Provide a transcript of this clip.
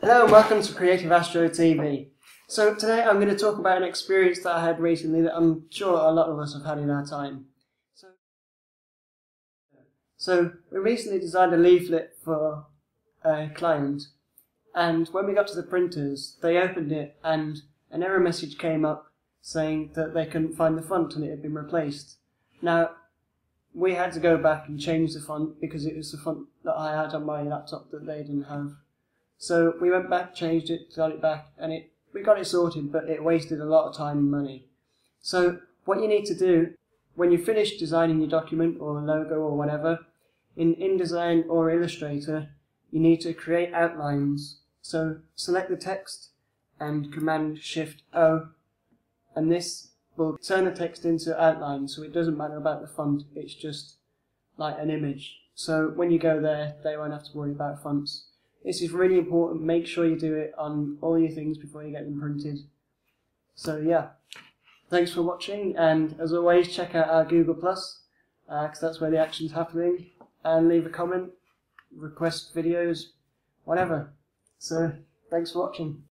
Hello and welcome to Creative Astro TV. So today I'm going to talk about an experience that I had recently that I'm sure a lot of us have had in our time. So, so we recently designed a leaflet for a client and when we got to the printers they opened it and an error message came up saying that they couldn't find the font and it had been replaced. Now we had to go back and change the font because it was the font that I had on my laptop that they didn't have. So we went back, changed it, got it back, and it we got it sorted, but it wasted a lot of time and money. So what you need to do when you finish designing your document or logo or whatever, in InDesign or Illustrator, you need to create outlines. So select the text and Command Shift O, and this will turn the text into outline, so it doesn't matter about the font, it's just like an image. So when you go there, they won't have to worry about fonts. This is really important, make sure you do it on all your things before you get them printed. So yeah, thanks for watching, and as always, check out our Google Plus, because uh, that's where the action's happening, and leave a comment, request videos, whatever. So, thanks for watching.